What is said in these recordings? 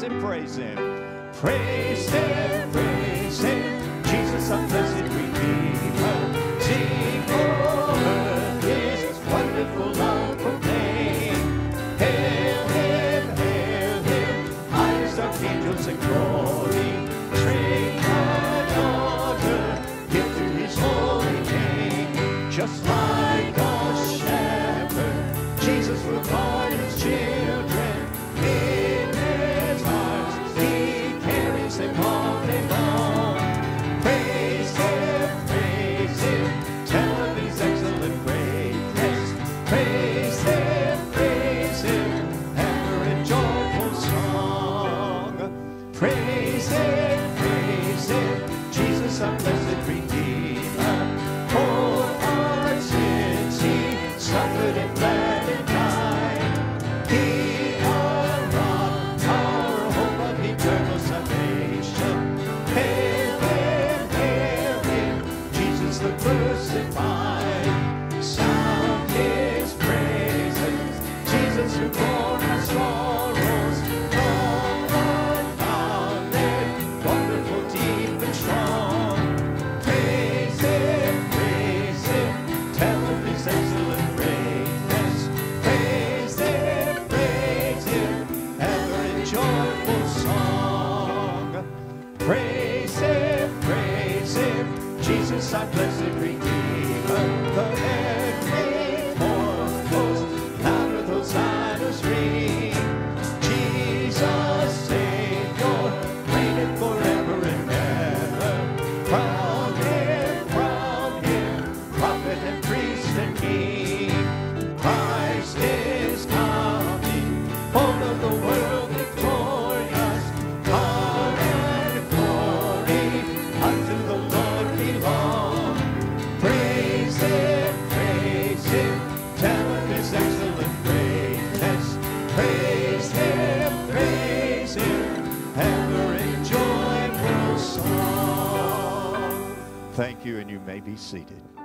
praise Him, praise Him. Praise Him. thank you, and you may be seated.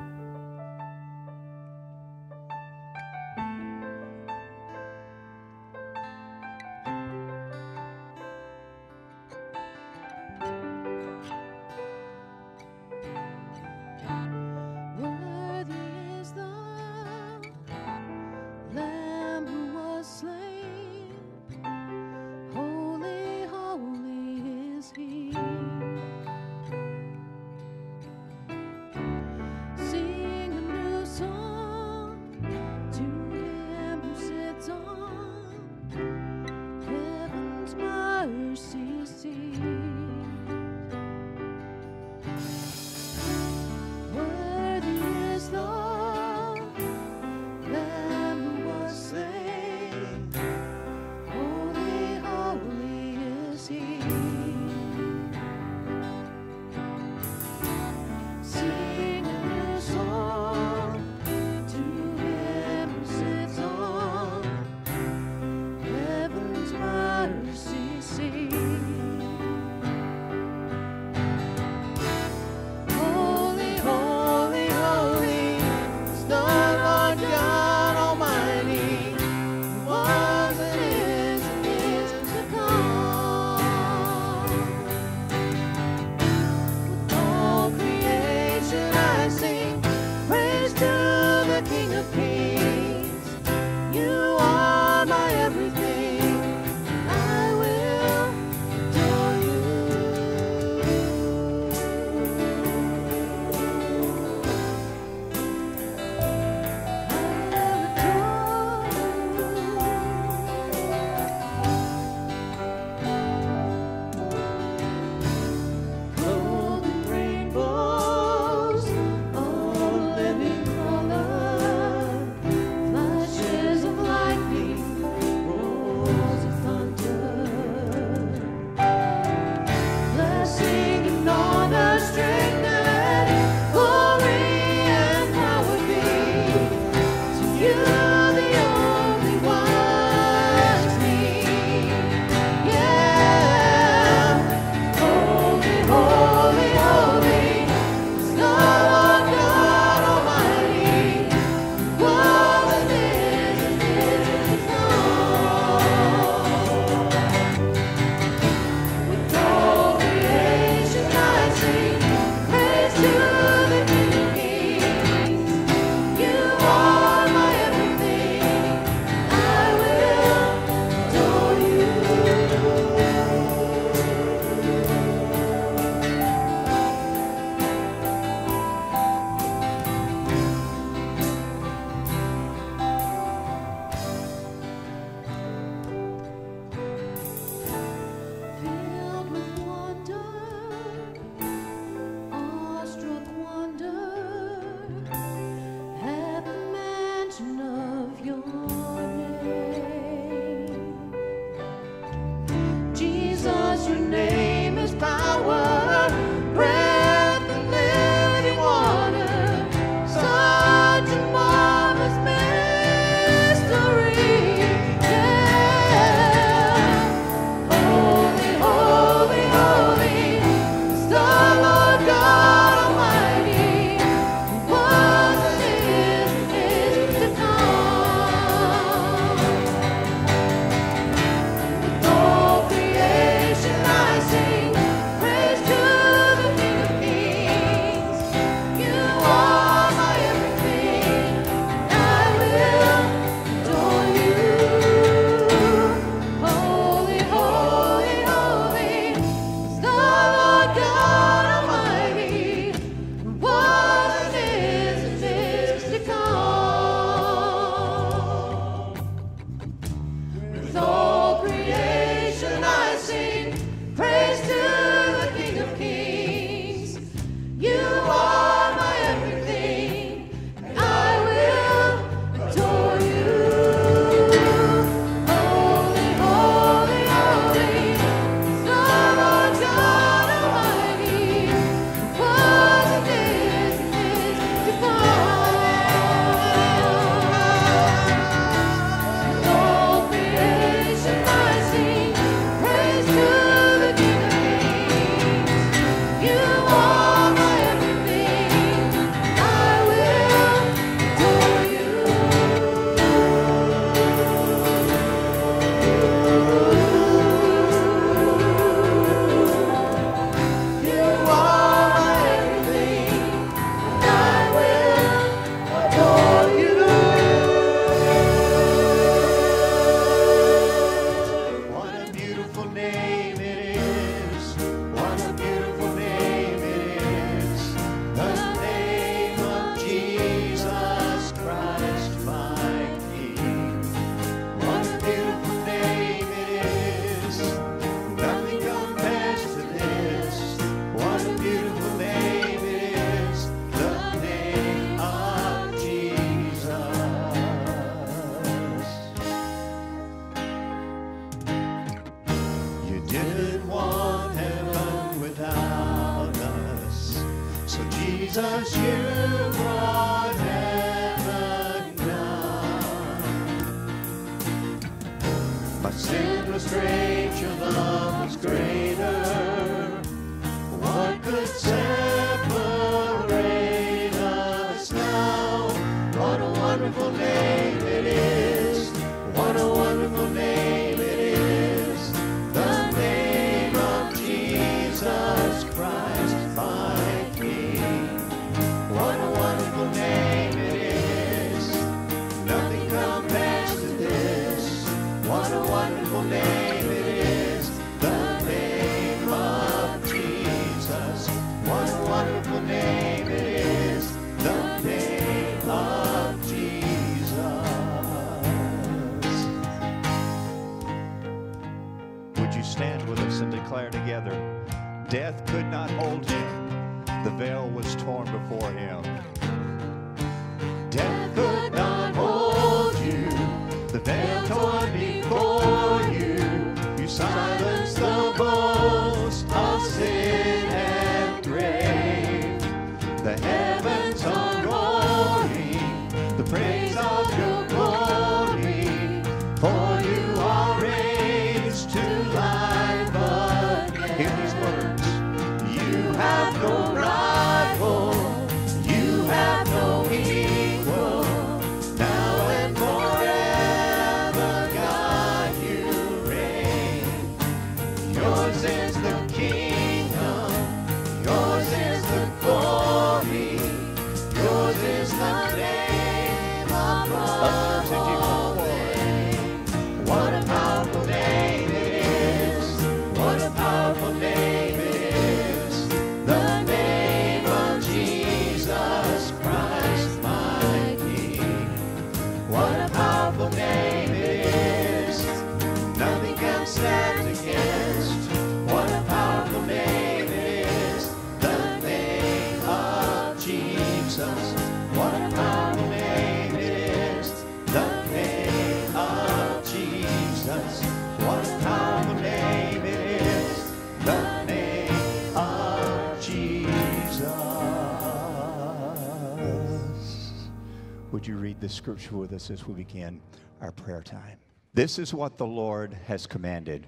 Read the scripture with us as we begin our prayer time? This is what the Lord has commanded.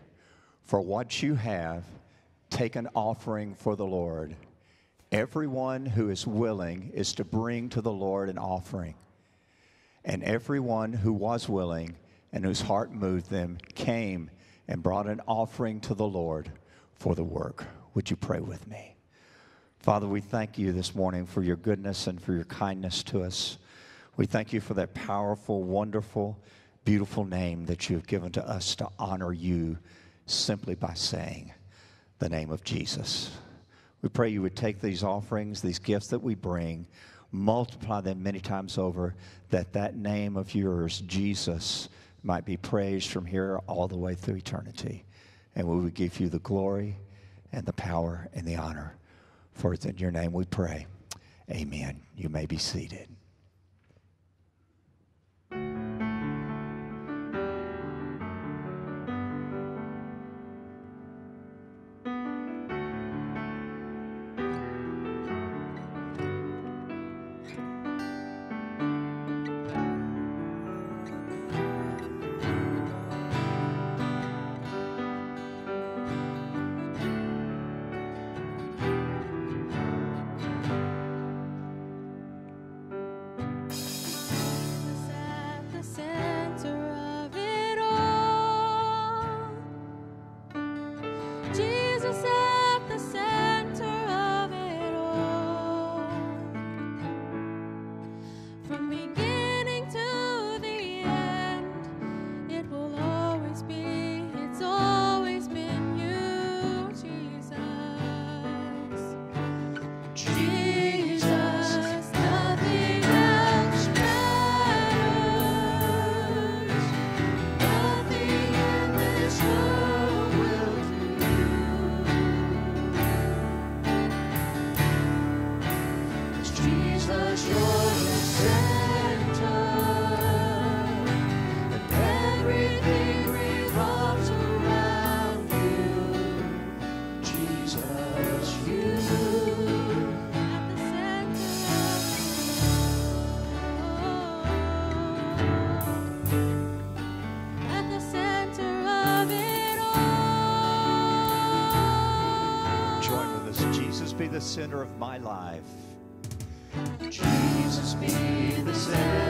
For what you have, take an offering for the Lord. Everyone who is willing is to bring to the Lord an offering. And everyone who was willing and whose heart moved them came and brought an offering to the Lord for the work. Would you pray with me? Father, we thank you this morning for your goodness and for your kindness to us. We thank you for that powerful, wonderful, beautiful name that you have given to us to honor you simply by saying the name of Jesus. We pray you would take these offerings, these gifts that we bring, multiply them many times over, that that name of yours, Jesus, might be praised from here all the way through eternity. And we would give you the glory and the power and the honor. For it's in your name we pray. Amen. You may be seated. the center of my life. Jesus be the center.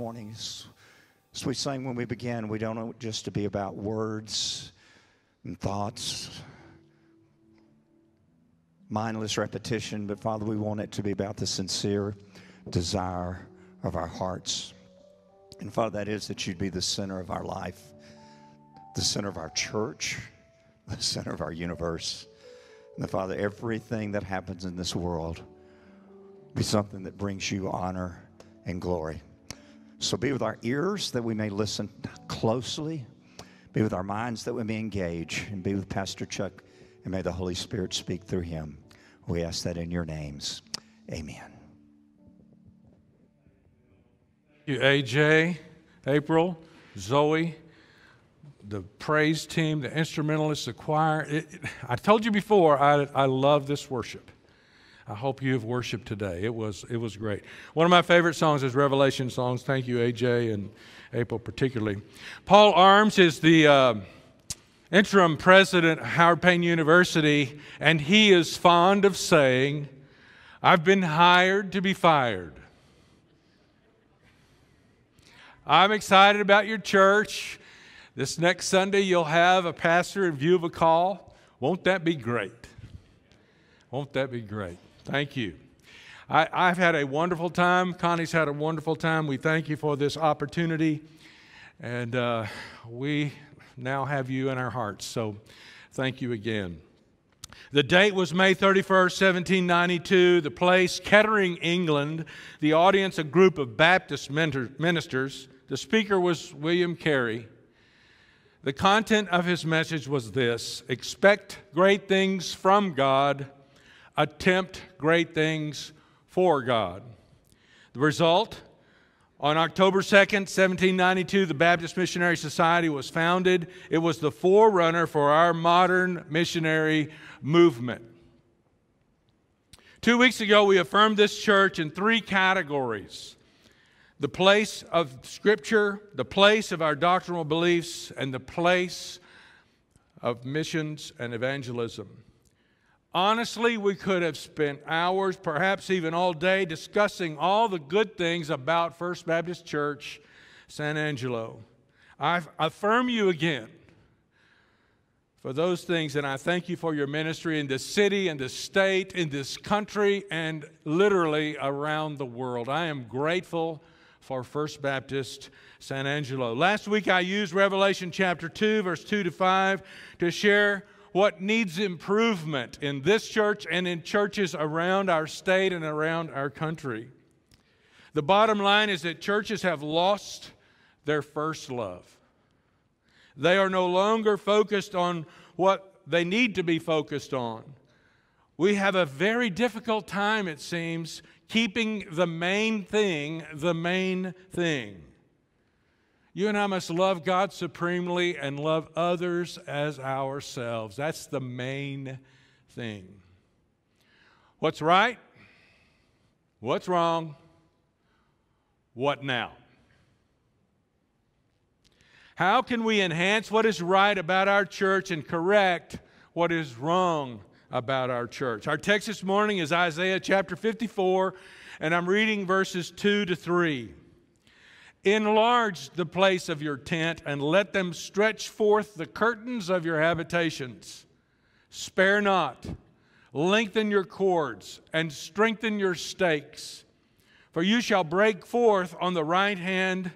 morning. As we sang when we began, we don't want just to be about words and thoughts, mindless repetition, but Father, we want it to be about the sincere desire of our hearts. And Father, that is that you'd be the center of our life, the center of our church, the center of our universe. And the Father, everything that happens in this world be something that brings you honor and glory. So be with our ears that we may listen closely, be with our minds that we may engage, and be with Pastor Chuck, and may the Holy Spirit speak through him. We ask that in your names. Amen. you, AJ, April, Zoe, the praise team, the instrumentalists, the choir. It, it, I told you before, I, I love this worship. I hope you have worshiped today. It was, it was great. One of my favorite songs is Revelation songs. Thank you, AJ and April, particularly. Paul Arms is the uh, interim president of Howard Payne University, and he is fond of saying, I've been hired to be fired. I'm excited about your church. This next Sunday, you'll have a pastor in view of a call. Won't that be great? Won't that be great? Thank you. I, have had a wonderful time. Connie's had a wonderful time. We thank you for this opportunity. And uh, we now have you in our hearts. So thank you again. The date was May 31st, 1792. The place, Kettering, England. The audience, a group of Baptist ministers. The speaker was William Carey. The content of his message was this Expect great things from God, attempt great things for God. The result on October 2nd, 1792, the Baptist Missionary Society was founded. It was the forerunner for our modern missionary movement. Two weeks ago, we affirmed this church in three categories the place of Scripture, the place of our doctrinal beliefs, and the place of missions and evangelism. Honestly, we could have spent hours, perhaps even all day, discussing all the good things about First Baptist Church, San Angelo. I affirm you again for those things, and I thank you for your ministry in this city, in this state, in this country, and literally around the world. I am grateful for First Baptist San Angelo. Last week I used Revelation chapter 2, verse 2 to 5 to share what needs improvement in this church and in churches around our state and around our country. The bottom line is that churches have lost their first love. They are no longer focused on what they need to be focused on. We have a very difficult time, it seems, keeping the main thing the main thing. You and I must love God supremely and love others as ourselves. That's the main thing. What's right? What's wrong? What now? How can we enhance what is right about our church and correct what is wrong about our church? Our text this morning is Isaiah chapter 54, and I'm reading verses 2 to 3. Enlarge the place of your tent and let them stretch forth the curtains of your habitations. Spare not, lengthen your cords and strengthen your stakes. For you shall break forth on the right hand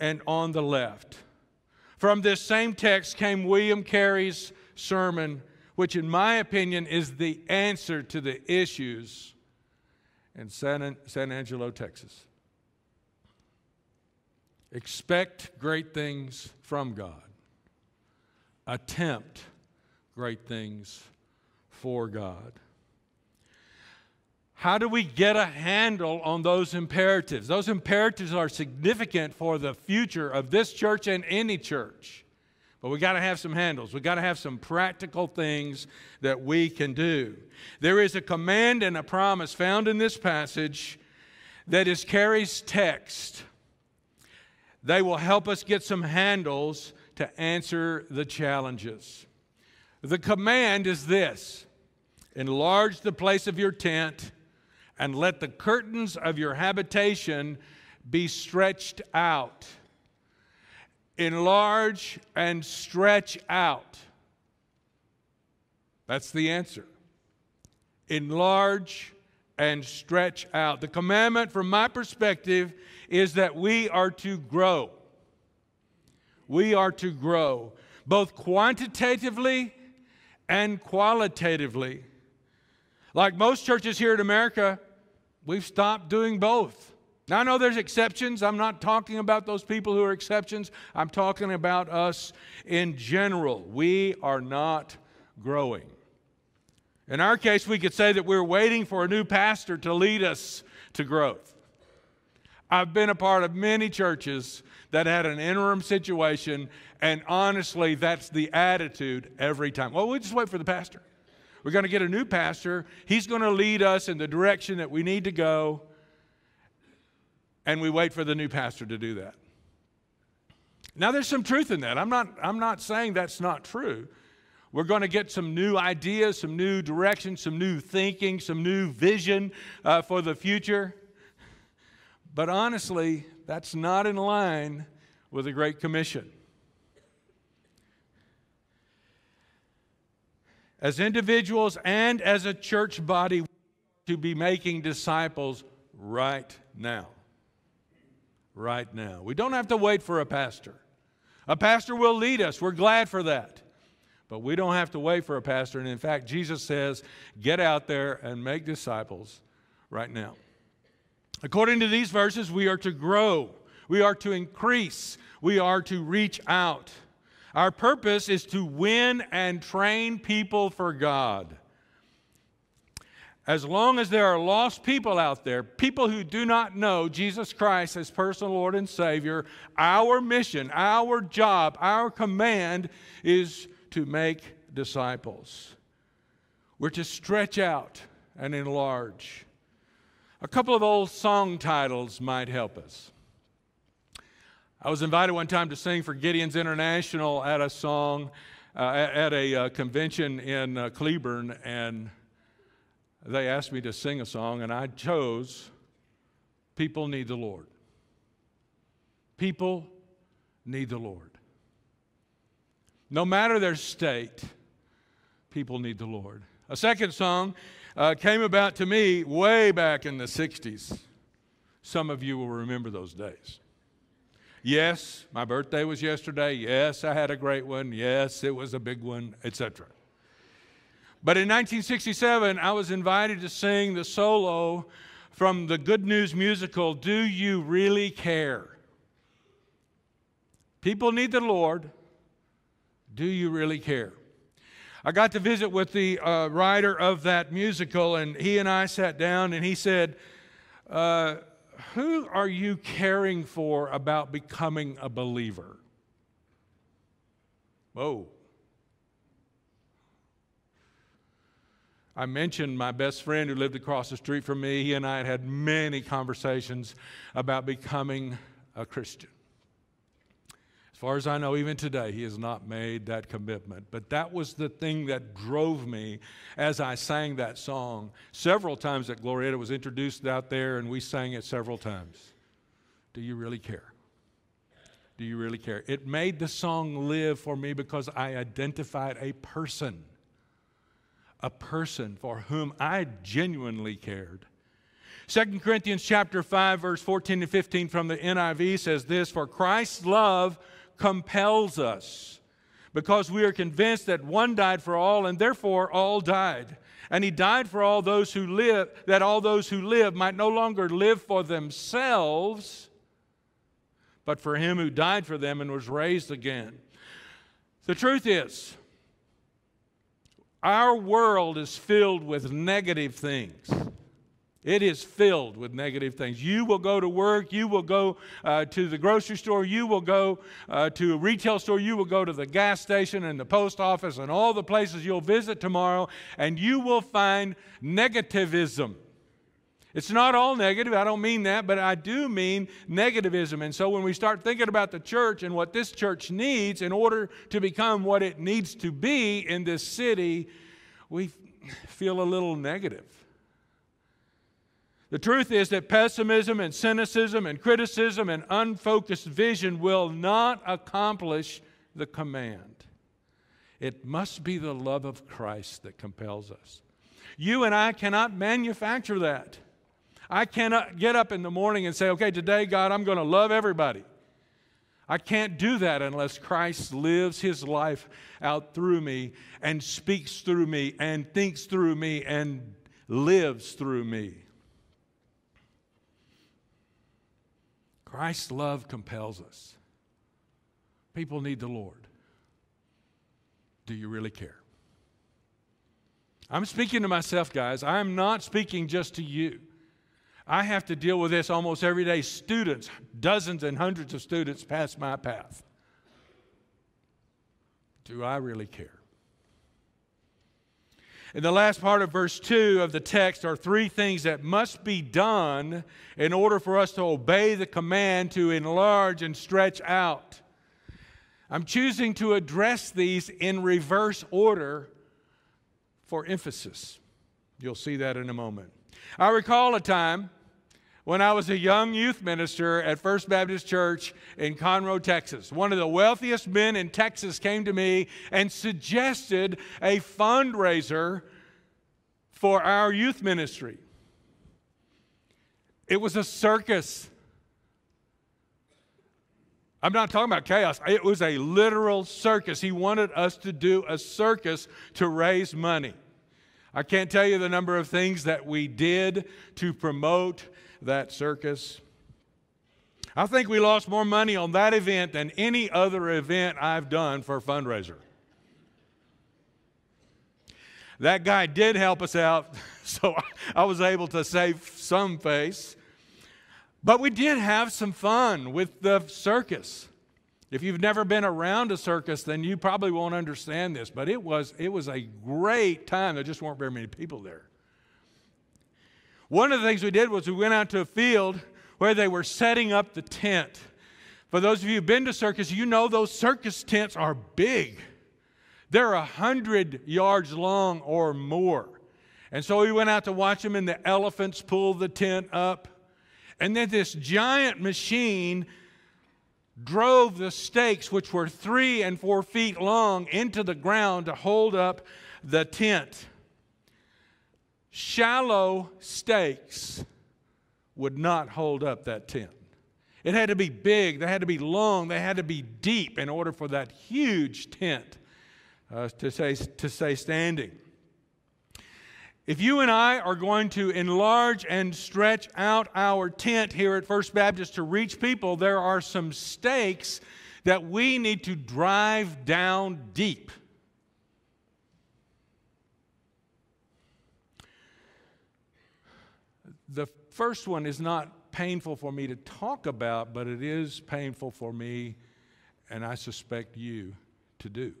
and on the left. From this same text came William Carey's sermon, which, in my opinion, is the answer to the issues in San, San Angelo, Texas. Expect great things from God. Attempt great things for God. How do we get a handle on those imperatives? Those imperatives are significant for the future of this church and any church. But we got to have some handles. We got to have some practical things that we can do. There is a command and a promise found in this passage that is Carey's text they will help us get some handles to answer the challenges. The command is this enlarge the place of your tent and let the curtains of your habitation be stretched out. Enlarge and stretch out. That's the answer. Enlarge and stretch out. The commandment, from my perspective, is that we are to grow. We are to grow both quantitatively and qualitatively. Like most churches here in America, we've stopped doing both. Now, I know there's exceptions. I'm not talking about those people who are exceptions. I'm talking about us in general. We are not growing. In our case, we could say that we're waiting for a new pastor to lead us to growth. I've been a part of many churches that had an interim situation, and honestly, that's the attitude every time. Well, we just wait for the pastor. We're going to get a new pastor. He's going to lead us in the direction that we need to go and we wait for the new pastor to do that. Now, there's some truth in that. I'm not, I'm not saying that's not true. We're going to get some new ideas, some new direction, some new thinking, some new vision uh, for the future. But honestly, that's not in line with the Great Commission. As individuals and as a church body, to be making disciples right now right now. We don't have to wait for a pastor. A pastor will lead us. We're glad for that. But we don't have to wait for a pastor. And in fact, Jesus says, get out there and make disciples right now. According to these verses, we are to grow, we are to increase, we are to reach out. Our purpose is to win and train people for God as long as there are lost people out there, people who do not know Jesus Christ as personal Lord and Savior, our mission, our job, our command is to make disciples. We're to stretch out and enlarge. A couple of old song titles might help us. I was invited one time to sing for Gideons International at a song, uh, at, a uh, convention in uh, Cleburne, and they asked me to sing a song, and I chose People Need the Lord. People need the Lord. No matter their state, people need the Lord. A second song uh, came about to me way back in the 60s. Some of you will remember those days. Yes, my birthday was yesterday. Yes, I had a great one. Yes, it was a big one, etc. But in 1967, I was invited to sing the solo from the Good News musical, Do You Really Care? People need the Lord. Do you really care? I got to visit with the uh, writer of that musical, and he and I sat down, and he said, uh, Who are you caring for about becoming a believer? Whoa. I mentioned my best friend who lived across the street from me. He and I had had many conversations about becoming a Christian. As far as I know, even today, he has not made that commitment. But that was the thing that drove me as I sang that song several times that Glorieta was introduced out there, and we sang it several times. Do you really care? Do you really care? It made the song live for me because I identified a person a person for whom I genuinely cared. 2 Corinthians chapter 5 verse 14 to 15 from the NIV says this for Christ's love compels us because we are convinced that one died for all and therefore all died and he died for all those who live that all those who live might no longer live for themselves but for him who died for them and was raised again. The truth is our world is filled with negative things. It is filled with negative things. You will go to work, you will go uh, to the grocery store, you will go uh, to a retail store, you will go to the gas station and the post office and all the places you'll visit tomorrow, and you will find negativism. It's not all negative, I don't mean that, but I do mean negativism. And so when we start thinking about the church and what this church needs in order to become what it needs to be in this city, we feel a little negative. The truth is that pessimism and cynicism and criticism and unfocused vision will not accomplish the command. It must be the love of Christ that compels us. You and I cannot manufacture that. I cannot get up in the morning and say, okay, today, God, I'm going to love everybody. I can't do that unless Christ lives his life out through me and speaks through me and thinks through me and lives through me. Christ's love compels us. People need the Lord. Do you really care? I'm speaking to myself, guys. I'm not speaking just to you. I have to deal with this almost every day. Students, dozens and hundreds of students pass my path. Do I really care? In the last part of verse 2 of the text are three things that must be done in order for us to obey the command to enlarge and stretch out. I'm choosing to address these in reverse order for emphasis. You'll see that in a moment. I recall a time when I was a young youth minister at First Baptist Church in Conroe, Texas. One of the wealthiest men in Texas came to me and suggested a fundraiser for our youth ministry. It was a circus. I'm not talking about chaos. It was a literal circus. He wanted us to do a circus to raise money. I can't tell you the number of things that we did to promote that circus. I think we lost more money on that event than any other event I've done for a fundraiser. That guy did help us out, so I was able to save some face. But we did have some fun with the circus. If you've never been around a circus, then you probably won't understand this, but it was, it was a great time. There just weren't very many people there. One of the things we did was we went out to a field where they were setting up the tent. For those of you who've been to circus, you know those circus tents are big. They're a hundred yards long or more. And so we went out to watch them, and the elephants pull the tent up. And then this giant machine drove the stakes, which were three and four feet long, into the ground to hold up the tent. Shallow stakes would not hold up that tent. It had to be big, they had to be long, they had to be deep in order for that huge tent uh, to, stay, to stay standing. If you and I are going to enlarge and stretch out our tent here at First Baptist to reach people, there are some stakes that we need to drive down deep. The first one is not painful for me to talk about, but it is painful for me, and I suspect you, to do.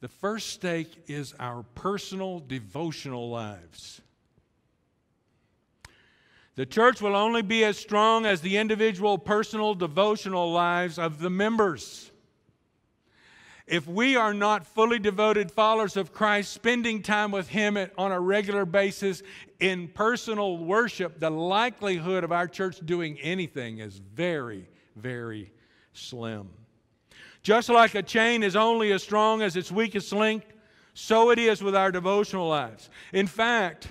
The first stake is our personal devotional lives. The church will only be as strong as the individual personal devotional lives of the members. If we are not fully devoted followers of Christ, spending time with Him on a regular basis in personal worship, the likelihood of our church doing anything is very, very slim. Just like a chain is only as strong as its weakest link, so it is with our devotional lives. In fact,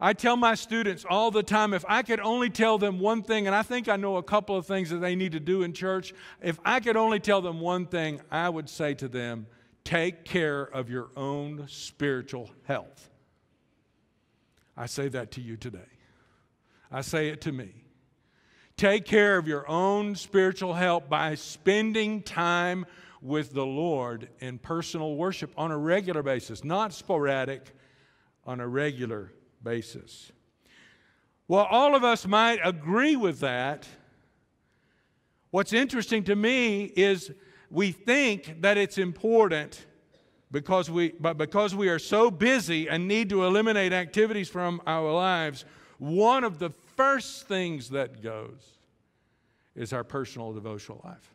I tell my students all the time if I could only tell them one thing, and I think I know a couple of things that they need to do in church, if I could only tell them one thing, I would say to them, take care of your own spiritual health. I say that to you today. I say it to me. Take care of your own spiritual health by spending time with the Lord in personal worship on a regular basis, not sporadic, on a regular basis. Well, all of us might agree with that. What's interesting to me is we think that it's important because we, but because we are so busy and need to eliminate activities from our lives, one of the first things that goes is our personal devotional life.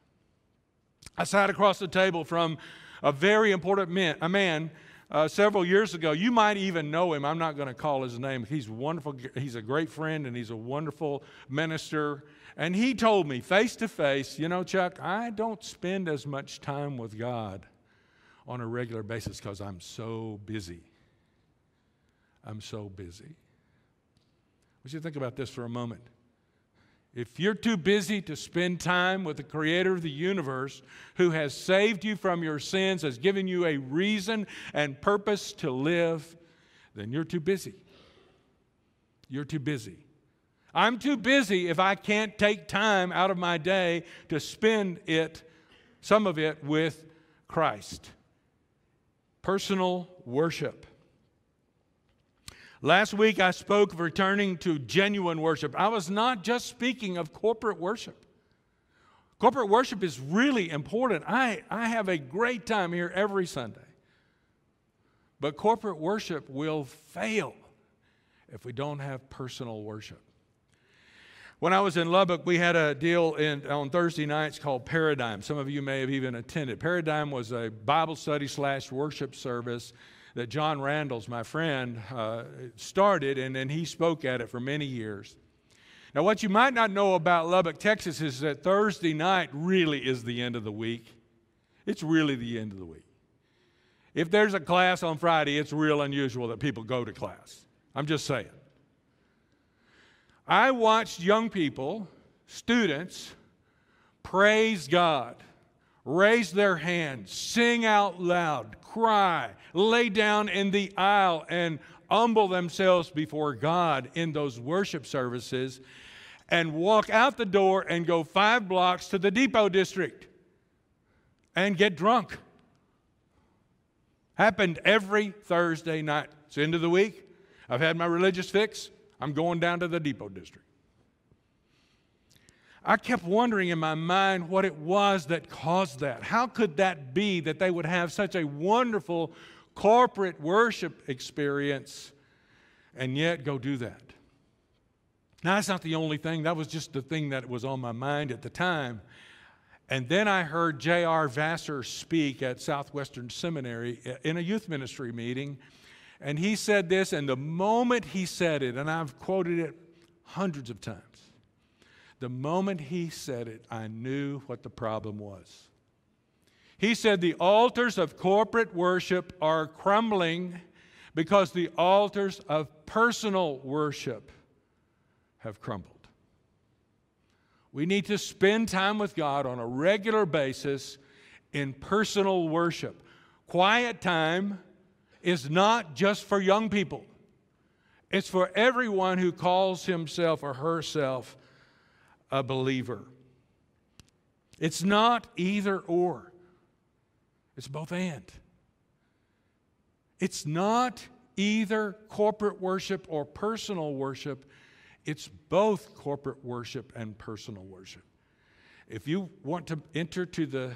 I sat across the table from a very important man, a man uh, several years ago. You might even know him. I'm not going to call his name. He's wonderful. He's a great friend and he's a wonderful minister. And he told me face to face, you know, Chuck, I don't spend as much time with God on a regular basis because I'm so busy. I'm so busy. Want you to think about this for a moment. If you're too busy to spend time with the creator of the universe who has saved you from your sins, has given you a reason and purpose to live, then you're too busy. You're too busy. I'm too busy if I can't take time out of my day to spend it, some of it, with Christ. Personal worship. Last week I spoke of returning to genuine worship. I was not just speaking of corporate worship. Corporate worship is really important. I, I have a great time here every Sunday. But corporate worship will fail if we don't have personal worship. When I was in Lubbock, we had a deal in, on Thursday nights called Paradigm. Some of you may have even attended. Paradigm was a Bible study slash worship service that John Randalls, my friend, uh, started, and then he spoke at it for many years. Now, what you might not know about Lubbock, Texas, is that Thursday night really is the end of the week. It's really the end of the week. If there's a class on Friday, it's real unusual that people go to class. I'm just saying. I watched young people, students, praise God, raise their hands, sing out loud, cry, lay down in the aisle, and humble themselves before God in those worship services, and walk out the door and go five blocks to the depot district and get drunk. Happened every Thursday night. It's end of the week. I've had my religious fix. I'm going down to the depot district. I kept wondering in my mind what it was that caused that. How could that be that they would have such a wonderful corporate worship experience and yet go do that? Now, that's not the only thing. That was just the thing that was on my mind at the time. And then I heard J.R. Vassar speak at Southwestern Seminary in a youth ministry meeting. And he said this, and the moment he said it, and I've quoted it hundreds of times, the moment he said it, I knew what the problem was. He said the altars of corporate worship are crumbling because the altars of personal worship have crumbled. We need to spend time with God on a regular basis in personal worship. Quiet time is not just for young people, it's for everyone who calls himself or herself a believer. It's not either or, it's both and. It's not either corporate worship or personal worship, it's both corporate worship and personal worship. If you want to enter to the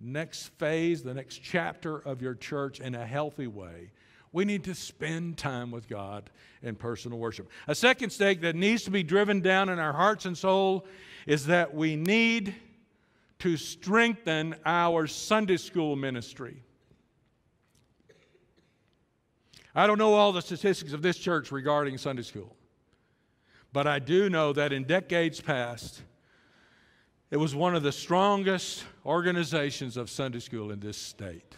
next phase, the next chapter of your church in a healthy way, we need to spend time with God in personal worship. A second stake that needs to be driven down in our hearts and soul is that we need to strengthen our Sunday school ministry. I don't know all the statistics of this church regarding Sunday school, but I do know that in decades past, it was one of the strongest organizations of Sunday school in this state.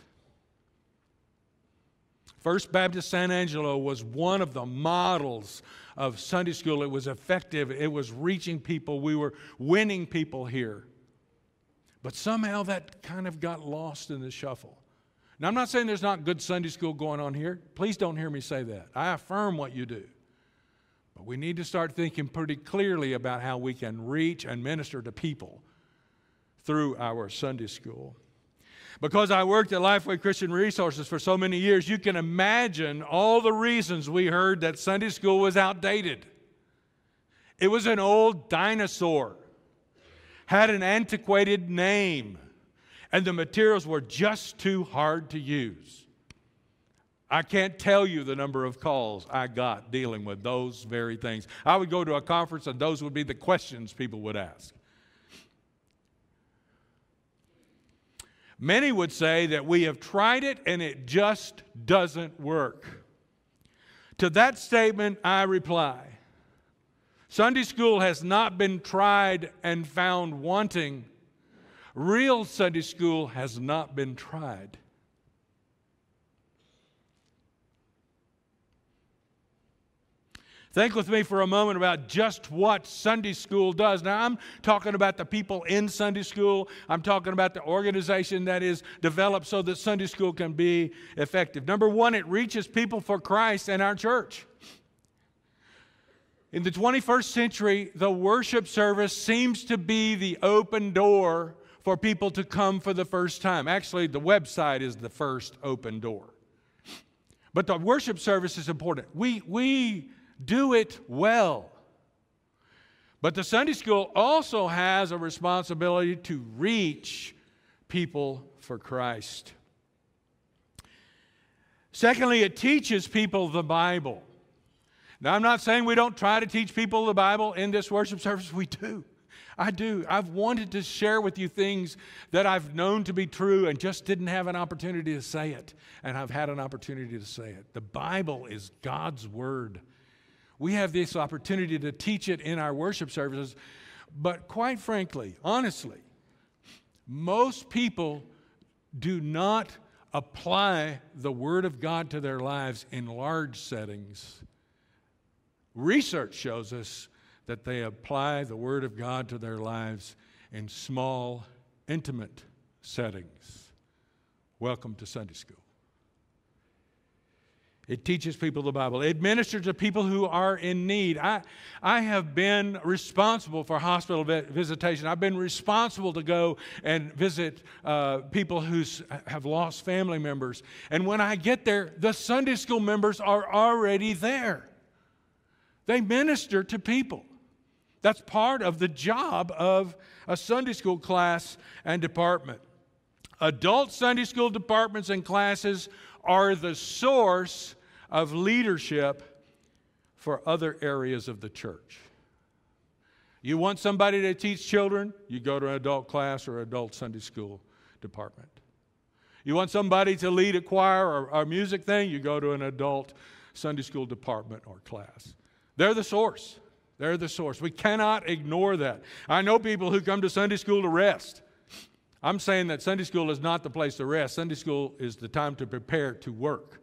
First Baptist San Angelo was one of the models of Sunday school. It was effective, it was reaching people, we were winning people here. But somehow that kind of got lost in the shuffle. Now, I'm not saying there's not good Sunday school going on here. Please don't hear me say that. I affirm what you do. But we need to start thinking pretty clearly about how we can reach and minister to people through our Sunday school. Because I worked at Lifeway Christian Resources for so many years, you can imagine all the reasons we heard that Sunday school was outdated. It was an old dinosaur, had an antiquated name, and the materials were just too hard to use. I can't tell you the number of calls I got dealing with those very things. I would go to a conference, and those would be the questions people would ask. Many would say that we have tried it and it just doesn't work. To that statement, I reply Sunday school has not been tried and found wanting. Real Sunday school has not been tried. Think with me for a moment about just what Sunday school does. Now, I'm talking about the people in Sunday school. I'm talking about the organization that is developed so that Sunday school can be effective. Number one, it reaches people for Christ and our church. In the 21st century, the worship service seems to be the open door for people to come for the first time. Actually, the website is the first open door. But the worship service is important. We, we do it well. But the Sunday school also has a responsibility to reach people for Christ. Secondly, it teaches people the Bible. Now, I'm not saying we don't try to teach people the Bible in this worship service. We do. I do. I've wanted to share with you things that I've known to be true and just didn't have an opportunity to say it. And I've had an opportunity to say it. The Bible is God's Word. We have this opportunity to teach it in our worship services. But quite frankly, honestly, most people do not apply the Word of God to their lives in large settings. Research shows us that they apply the Word of God to their lives in small, intimate settings. Welcome to Sunday School. It teaches people the Bible. It ministers to people who are in need. I, I have been responsible for hospital visitation. I've been responsible to go and visit uh, people who have lost family members. And when I get there, the Sunday school members are already there. They minister to people. That's part of the job of a Sunday school class and department. Adult Sunday school departments and classes are the source of leadership for other areas of the church. You want somebody to teach children, you go to an adult class or adult Sunday school department. You want somebody to lead a choir or, a music thing, you go to an adult Sunday school department or class. They're the source. They're the source. We cannot ignore that. I know people who come to Sunday school to rest. I'm saying that Sunday school is not the place to rest. Sunday school is the time to prepare to work.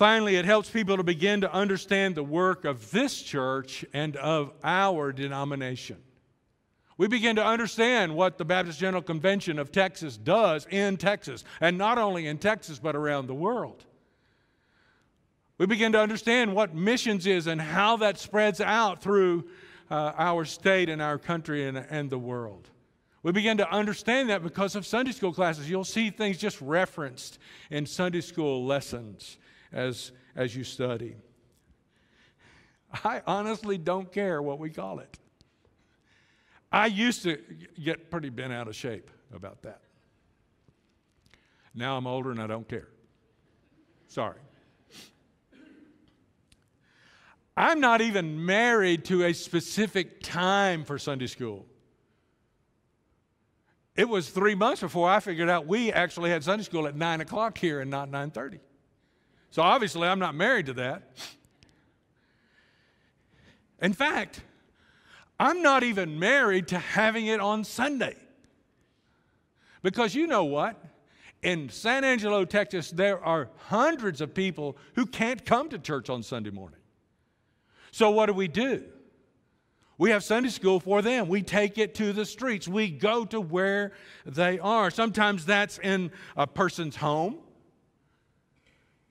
Finally, it helps people to begin to understand the work of this church and of our denomination. We begin to understand what the Baptist General Convention of Texas does in Texas, and not only in Texas, but around the world. We begin to understand what missions is and how that spreads out through uh, our state and our country and, and the world. We begin to understand that because of Sunday school classes. You'll see things just referenced in Sunday school lessons as, as you study. I honestly don't care what we call it. I used to get pretty bent out of shape about that. Now I'm older and I don't care. Sorry. I'm not even married to a specific time for Sunday school. It was three months before I figured out we actually had Sunday school at 9 o'clock here and not 9.30. So obviously I'm not married to that. In fact, I'm not even married to having it on Sunday. Because you know what? In San Angelo, Texas, there are hundreds of people who can't come to church on Sunday morning. So what do we do? We have Sunday school for them. We take it to the streets. We go to where they are. Sometimes that's in a person's home.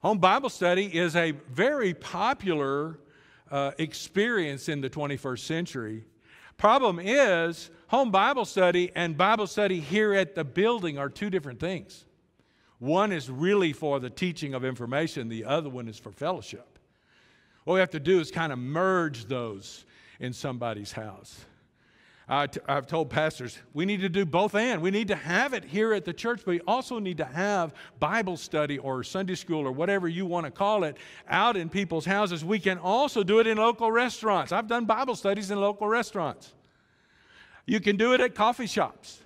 Home Bible study is a very popular uh, experience in the 21st century. Problem is, home Bible study and Bible study here at the building are two different things. One is really for the teaching of information, the other one is for fellowship. What we have to do is kind of merge those in somebody's house. I t- I've told pastors we need to do both and. We need to have it here at the church, but we also need to have Bible study or Sunday school or whatever you want to call it out in people's houses. We can also do it in local restaurants. I've done Bible studies in local restaurants. You can do it at coffee shops.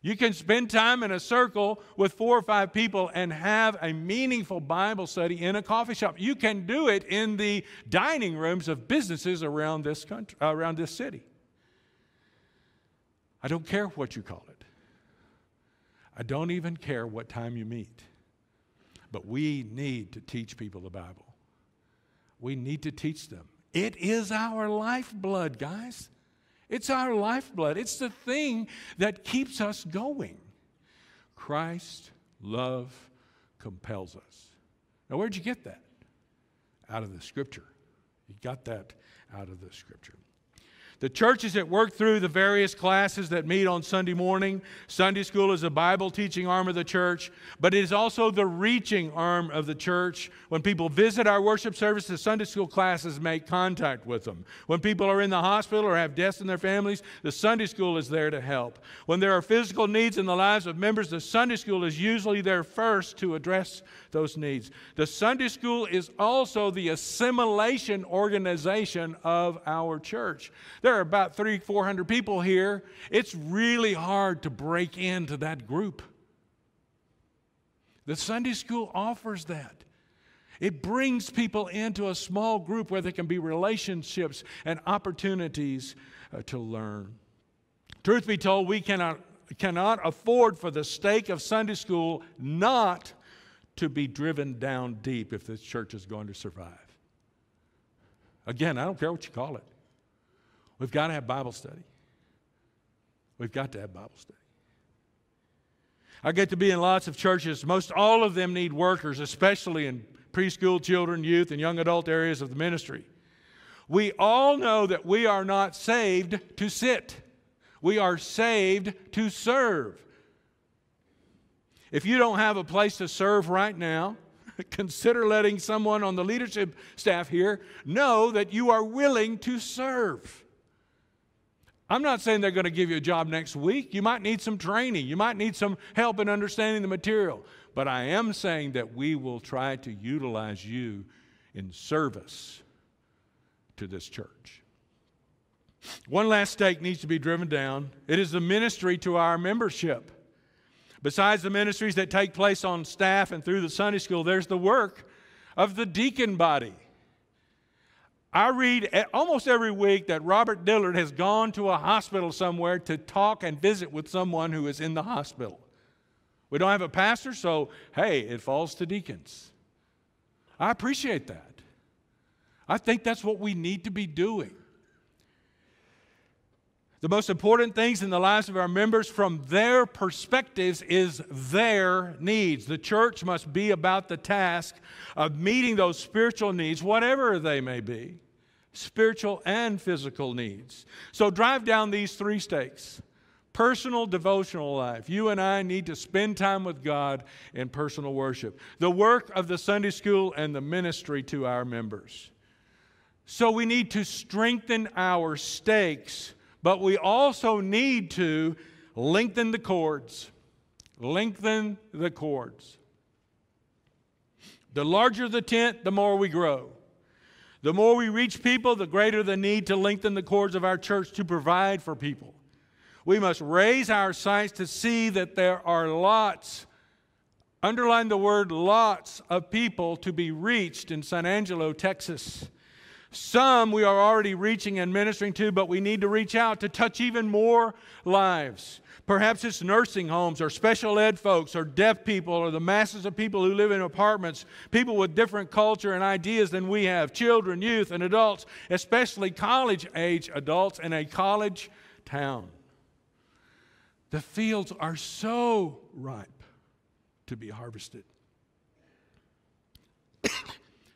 You can spend time in a circle with four or five people and have a meaningful Bible study in a coffee shop. You can do it in the dining rooms of businesses around this country, around this city. I don't care what you call it. I don't even care what time you meet. But we need to teach people the Bible. We need to teach them. It is our lifeblood, guys. It's our lifeblood. It's the thing that keeps us going. Christ love compels us. Now, where'd you get that? Out of the scripture. You got that out of the scripture. The churches that work through the various classes that meet on Sunday morning. Sunday school is a Bible teaching arm of the church, but it is also the reaching arm of the church. When people visit our worship service, the Sunday school classes make contact with them. When people are in the hospital or have deaths in their families, the Sunday school is there to help. When there are physical needs in the lives of members, the Sunday school is usually there first to address those needs. The Sunday school is also the assimilation organization of our church. There are about three, four hundred people here. It's really hard to break into that group. The Sunday school offers that. It brings people into a small group where there can be relationships and opportunities uh, to learn. Truth be told, we cannot, cannot afford for the stake of Sunday school not to be driven down deep if this church is going to survive. Again, I don't care what you call it. We've got to have Bible study. We've got to have Bible study. I get to be in lots of churches. Most all of them need workers, especially in preschool children, youth, and young adult areas of the ministry. We all know that we are not saved to sit, we are saved to serve. If you don't have a place to serve right now, consider letting someone on the leadership staff here know that you are willing to serve. I'm not saying they're going to give you a job next week. You might need some training. You might need some help in understanding the material. But I am saying that we will try to utilize you in service to this church. One last stake needs to be driven down it is the ministry to our membership. Besides the ministries that take place on staff and through the Sunday school, there's the work of the deacon body. I read almost every week that Robert Dillard has gone to a hospital somewhere to talk and visit with someone who is in the hospital. We don't have a pastor, so hey, it falls to deacons. I appreciate that. I think that's what we need to be doing. The most important things in the lives of our members from their perspectives is their needs. The church must be about the task of meeting those spiritual needs, whatever they may be spiritual and physical needs. So drive down these three stakes personal devotional life. You and I need to spend time with God in personal worship. The work of the Sunday school and the ministry to our members. So we need to strengthen our stakes, but we also need to lengthen the cords. Lengthen the cords. The larger the tent, the more we grow. The more we reach people, the greater the need to lengthen the cords of our church to provide for people. We must raise our sights to see that there are lots, underline the word lots, of people to be reached in San Angelo, Texas. Some we are already reaching and ministering to, but we need to reach out to touch even more lives. Perhaps it's nursing homes or special ed folks or deaf people or the masses of people who live in apartments, people with different culture and ideas than we have, children, youth, and adults, especially college age adults in a college town. The fields are so ripe to be harvested.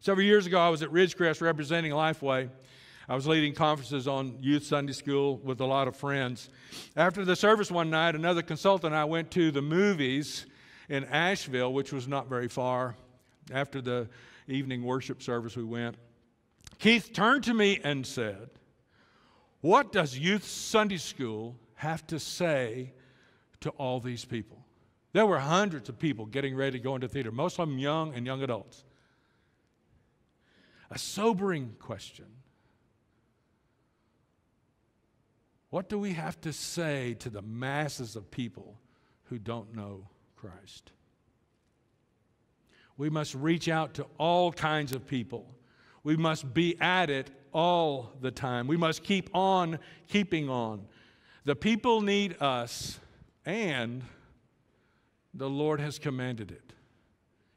Several years ago, I was at Ridgecrest representing Lifeway. I was leading conferences on youth Sunday school with a lot of friends. After the service one night, another consultant and I went to the movies in Asheville, which was not very far. After the evening worship service, we went. Keith turned to me and said, What does youth Sunday school have to say to all these people? There were hundreds of people getting ready to go into theater, most of them young and young adults. A sobering question. What do we have to say to the masses of people who don't know Christ? We must reach out to all kinds of people. We must be at it all the time. We must keep on keeping on. The people need us, and the Lord has commanded it.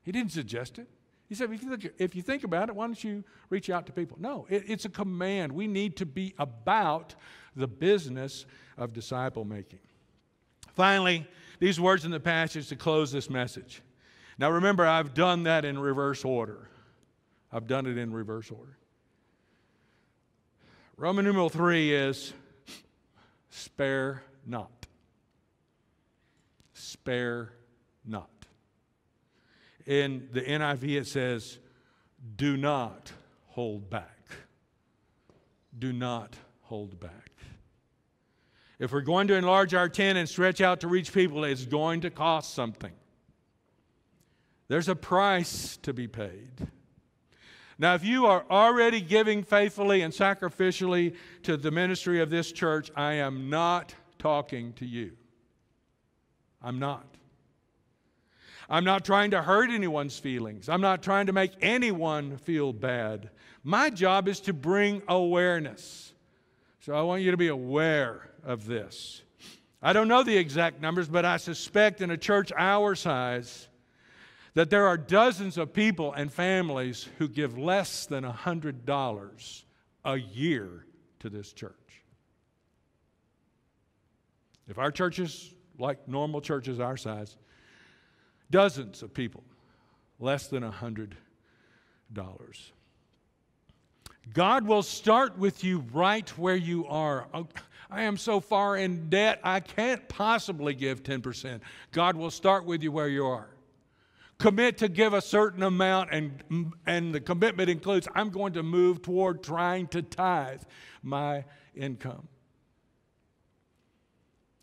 He didn't suggest it. He said, if you, think, about it, why don't you reach out to people? No, it, it's a command. We need to be about the business of disciple making. Finally, these words in the passage to close this message. Now remember, I've done that in reverse order. I've done it in reverse order. Roman numeral three is spare not. Spare not. In the NIV, it says, do not hold back. Do not hold back. If we're going to enlarge our tent and stretch out to reach people, it's going to cost something. There's a price to be paid. Now, if you are already giving faithfully and sacrificially to the ministry of this church, I am not talking to you. I'm not. I'm not trying to hurt anyone's feelings. I'm not trying to make anyone feel bad. My job is to bring awareness. So I want you to be aware of this. I don't know the exact numbers, but I suspect in a church our size that there are dozens of people and families who give less than $100 a year to this church. If our churches, like normal churches our size, dozens of people, less than $100. God will start with you right where you are. Oh, I am so far in debt, I can't possibly give 10%. God will start with you where you are. Commit to give a certain amount, and, and the commitment includes I'm going to move toward trying to tithe my income.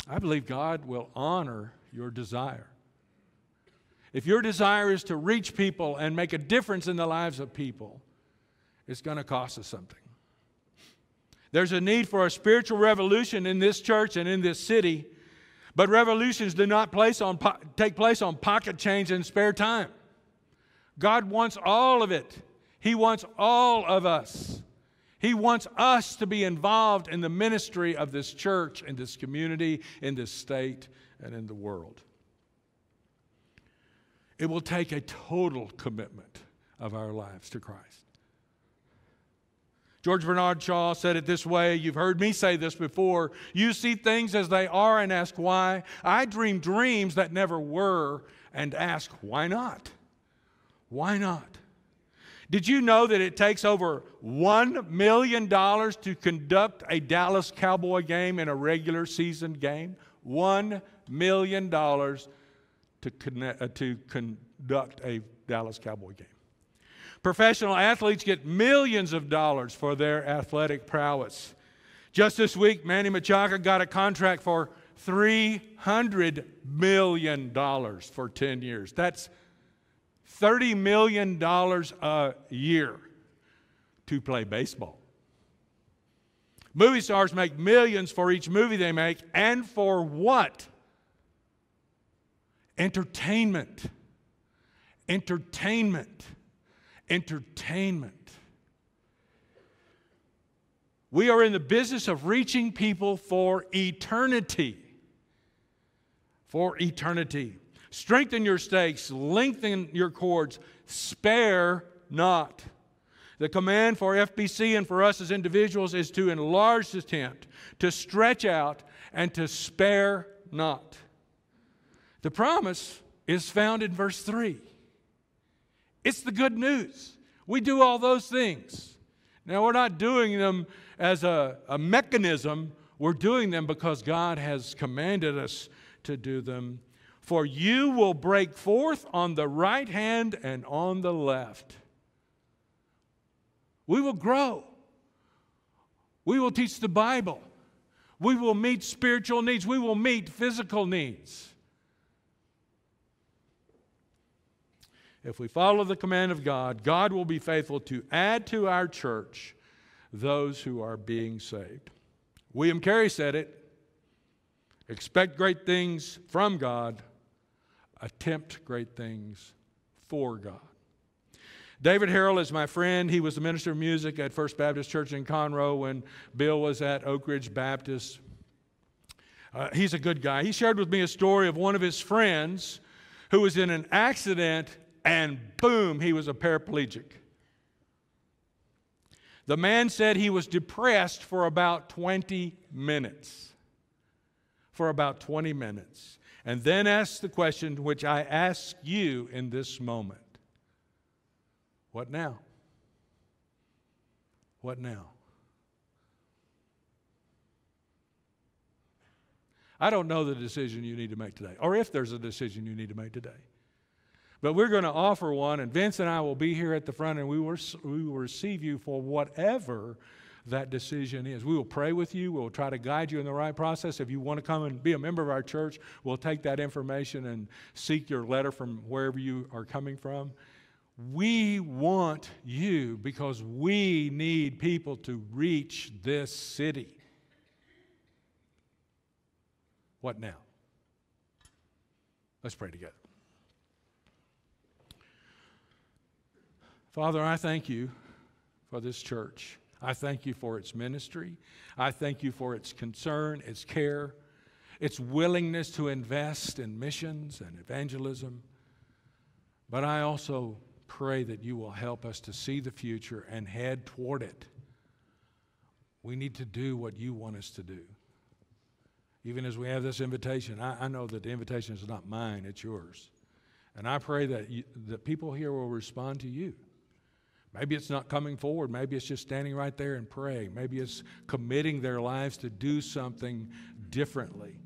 I believe God will honor your desire. If your desire is to reach people and make a difference in the lives of people, it's going to cost us something. There's a need for a spiritual revolution in this church and in this city, but revolutions do not place on, take place on pocket change and spare time. God wants all of it. He wants all of us. He wants us to be involved in the ministry of this church, in this community, in this state, and in the world. It will take a total commitment of our lives to Christ. George Bernard Shaw said it this way. You've heard me say this before. You see things as they are and ask why. I dream dreams that never were and ask why not? Why not? Did you know that it takes over $1 million to conduct a Dallas Cowboy game in a regular season game? $1 million to, connect, uh, to conduct a Dallas Cowboy game. Professional athletes get millions of dollars for their athletic prowess. Just this week, Manny Machado got a contract for $300 million for 10 years. That's $30 million a year to play baseball. Movie stars make millions for each movie they make, and for what? Entertainment. Entertainment. Entertainment. We are in the business of reaching people for eternity. For eternity. Strengthen your stakes, lengthen your cords, spare not. The command for FBC and for us as individuals is to enlarge the tent, to stretch out, and to spare not. The promise is found in verse 3. It's the good news. We do all those things. Now, we're not doing them as a, a mechanism, we're doing them because God has commanded us to do them. For you will break forth on the right hand and on the left. We will grow. We will teach the Bible. We will meet spiritual needs. We will meet physical needs. If we follow the command of God, God will be faithful to add to our church those who are being saved. William Carey said it expect great things from God, attempt great things for God. David Harrell is my friend. He was the minister of music at First Baptist Church in Conroe when Bill was at Oak Ridge Baptist. Uh, he's a good guy. He shared with me a story of one of his friends who was in an accident and boom, he was a paraplegic. The man said he was depressed for about 20 minutes. For about 20 minutes. And then asked the question which I ask you in this moment What now? What now? I don't know the decision you need to make today, or if there's a decision you need to make today. But we're going to offer one, and Vince and I will be here at the front, and we will, we will receive you for whatever that decision is. We will pray with you. We'll try to guide you in the right process. If you want to come and be a member of our church, we'll take that information and seek your letter from wherever you are coming from. We want you because we need people to reach this city. What now? Let's pray together. Father, I thank you for this church. I thank you for its ministry. I thank you for its concern, its care, its willingness to invest in missions and evangelism. But I also pray that you will help us to see the future and head toward it. We need to do what you want us to do. Even as we have this invitation, I, I know that the invitation is not mine, it's yours. And I pray that, you, that people here will respond to you. Maybe it's not coming forward. Maybe it's just standing right there and praying. Maybe it's committing their lives to do something differently.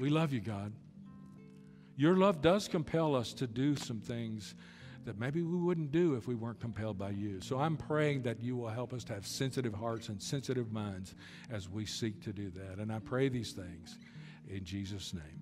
We love you, God. Your love does compel us to do some things that maybe we wouldn't do if we weren't compelled by you. So I'm praying that you will help us to have sensitive hearts and sensitive minds as we seek to do that. And I pray these things in Jesus' name.